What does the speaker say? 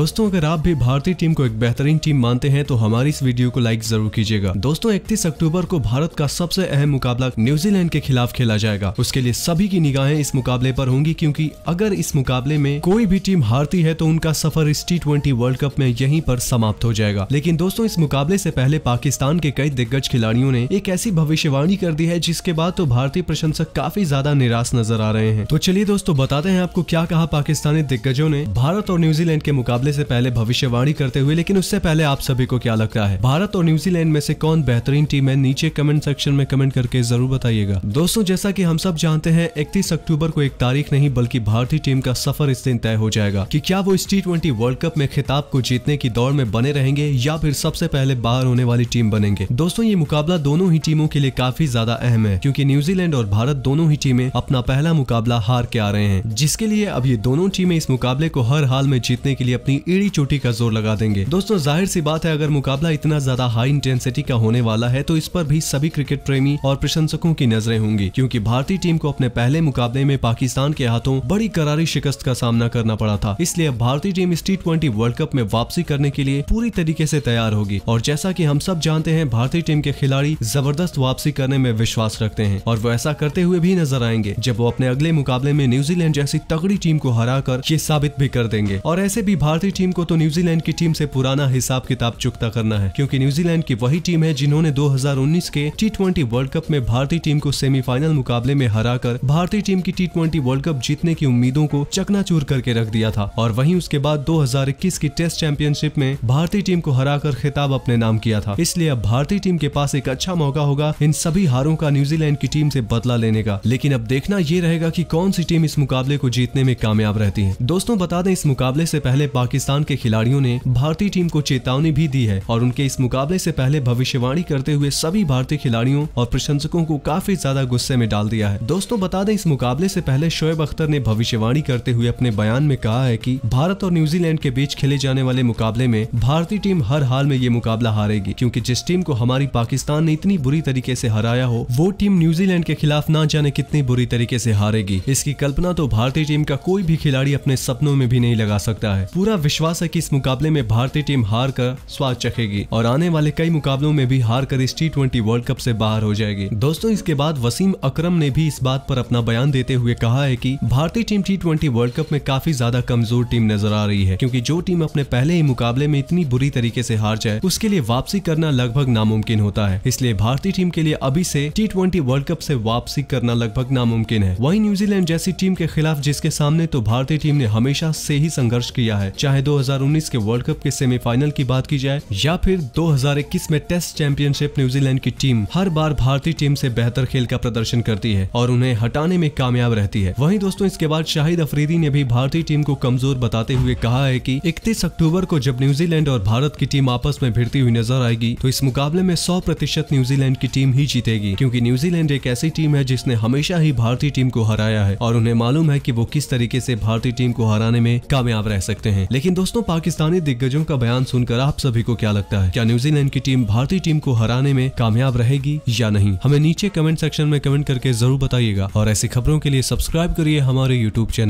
दोस्तों, अगर आप भी भारतीय टीम को एक बेहतरीन टीम मानते हैं तो हमारी इस वीडियो को लाइक ज़रूर कीजिएगा। दोस्तों, इकतीस अक्टूबर को भारत का सबसे अहम मुकाबला न्यूजीलैंड के खिलाफ खेला जाएगा। उसके लिए सभी की निगाहें इस मुकाबले पर होंगी, क्योंकि अगर इस मुकाबले में कोई भी टीम हारती है तो उनका सफ़र इस टी वर्ल्ड कप में यहीं पर समाप्त हो जाएगा। लेकिन दोस्तों, इस मुकाबले से पहले पाकिस्तान के कई दिग्गज खिलाड़ियों ने एक ऐसी भविष्यवाणी कर दी है, जिसके बाद तो भारतीय प्रशंसक काफ़ी ज़्यादा निराश नज़र आ रहे हैं। तो चलिए दोस्तों, बताते हैं आपको क्या कहा पाकिस्तानी दिग्गजों ने। भारत और न्यूजीलैंड के मुकाबले से पहले भविष्यवाणी करते हुए, लेकिन उससे पहले आप सभी को क्या लगता है? भारत और न्यूजीलैंड में से कौन बेहतरीन टीम है? नीचे कमेंट सेक्शन में कमेंट करके ज़रूर बताइएगा। दोस्तों, जैसा की हम सब जानते हैं, इकतीस अक्टूबर को एक तारीख नहीं, बल्कि भारतीय टीम का सफ़र इस दिन तय हो जाएगा की क्या वो इस टी वर्ल्ड कप में खिताब को जीतने की दौड़ में बने रहेंगे या फिर सबसे पहले बाहर होने वाली टीम बनेंगे। दोस्तों, ये मुकाबला दोनों ही टीमों के लिए काफ़ी ज़्यादा अहम है, क्योंकि न्यूजीलैंड और भारत दोनों ही टीमें अपना पहला मुकाबला हार के आ रहे हैं। जिसके लिए अब ये दोनों टीमें इस मुकाबले को हर हाल में जीतने के लिए अपनी एड़ी चोटी का ज़ोर लगा देंगे। दोस्तों, ज़ाहिर सी बात है, अगर मुकाबला इतना ज़्यादा हाई इंटेंसिटी का होने वाला है तो इस पर भी सभी क्रिकेट प्रेमी और प्रशंसकों की नज़रें होंगी, क्योंकि भारतीय टीम को अपने पहले मुकाबले में पाकिस्तान के हाथों बड़ी करारी शिकस्त का सामना करना पड़ा था। इसलिए भारतीय टीम इस टी वर्ल्ड कप में वापसी करने के लिए पूरी तरीके से तैयार होगी। और जैसा की हम सब जानते हैं, भारतीय टीम के खिलाड़ी ज़बरदस्त वापसी करने में विश्वास रखते हैं, और वो ऐसा करते हुए भी नज़र आएँगे, जब वो अपने अगले मुकाबले में न्यूजीलैंड जैसी तगड़ी टीम को हराकर ये साबित भी कर देंगे। और ऐसे भी भारतीय टीम को तो न्यूजीलैंड की टीम से पुराना हिसाब किताब चुकता करना है, क्योंकि न्यूजीलैंड की वही टीम है जिन्होंने 2019 के टी वर्ल्ड कप में भारतीय टीम को सेमीफाइनल मुकाबले में हराकर भारतीय टीम की टी वर्ल्ड कप जीतने की उम्मीदों को चकनाचूर करके रख दिया था। और वहीं उसके बाद 2021 की टेस्ट चैंपियनशिप में भारतीय टीम को हराकर खिताब अपने नाम किया था। इसलिए अब भारतीय टीम के पास एक अच्छा मौका होगा इन सभी हारों का न्यूजीलैंड की टीम से बदला लेने का। लेकिन अब देखना ये रहेगा कि कौन सी टीम इस मुकाबले को जीतने में कामयाब रहती है। दोस्तों, बता दें इस मुकाबले से पहले पाकिस्तान के खिलाड़ियों ने भारतीय टीम को चेतावनी भी दी है और उनके इस मुकाबले से पहले भविष्यवाणी करते हुए सभी भारतीय खिलाड़ियों और प्रशंसकों को काफ़ी ज़्यादा गुस्से में डाल दिया है। दोस्तों, बता दें, इस मुकाबले से पहले शोएब अख्तर ने भविष्यवाणी करते हुए अपने बयान में कहा है कि भारत और न्यूजीलैंड के बीच खेले जाने वाले मुकाबले में भारतीय टीम हर हाल में ये मुकाबला हारेगी, क्योंकि जिस टीम को हमारी पाकिस्तान ने इतनी बुरी तरीके से हराया हो, वो टीम न्यूजीलैंड के खिलाफ ना जाने कितनी बुरी तरीके से हारेगी। इसकी कल्पना तो भारतीय टीम का कोई भी खिलाड़ी अपने सपनों में भी नहीं लगा सकता है। पूरा विश्वास है कि इस मुकाबले में भारतीय टीम हार कर स्वाद चखेगी और आने वाले कई मुकाबलों में भी हार कर इस टी वर्ल्ड कप से बाहर हो जाएगी। दोस्तों, इसके बाद वसीम अकरम ने भी इस बात पर अपना बयान देते हुए कहा है कि भारतीय टीम टी वर्ल्ड कप में काफ़ी ज़्यादा कमज़ोर टीम नज़र आ रही है, क्योंकि जो टीम अपने पहले ही मुकाबले में इतनी बुरी तरीके से हार जाए, उसके लिए वापसी करना लगभग नामुमकिन होता है। इसलिए भारतीय टीम के लिए अभी से टी वर्ल्ड कप से वापसी करना लगभग नामुमकिन है। वही न्यूजीलैंड जैसी टीम के खिलाफ जिसके सामने तो भारतीय टीम ने हमेशा से ही संघर्ष किया है, चाहे 2019 के वर्ल्ड कप के सेमीफाइनल की बात की जाए, या फिर 2021 में टेस्ट चैंपियनशिप न्यूजीलैंड की टीम हर बार भारतीय टीम से बेहतर खेल का प्रदर्शन करती है और उन्हें हटाने में कामयाब रहती है। वहीं दोस्तों, इसके बाद शाहिद अफरीदी ने भी भारतीय टीम को कमज़ोर बताते हुए कहा है की इकतीस अक्टूबर को जब न्यूजीलैंड और भारत की टीम आपस में भिड़ती हुई नज़र आएगी तो इस मुकाबले में सौ न्यूजीलैंड की टीम ही जीतेगी, क्यूँकी न्यूजीलैंड एक ऐसी टीम है जिसने हमेशा ही भारतीय टीम को हराया है और उन्हें मालूम है कि वो किस तरीके से भारतीय टीम को हराने में कामयाब रह सकते हैं। लेकिन दोस्तों, पाकिस्तानी दिग्गजों का बयान सुनकर आप सभी को क्या लगता है? क्या न्यूजीलैंड की टीम भारतीय टीम को हराने में कामयाब रहेगी या नहीं? हमें नीचे कमेंट सेक्शन में कमेंट करके ज़रूर बताइएगा और ऐसी खबरों के लिए सब्सक्राइब करिए हमारे यूट्यूब चैनल।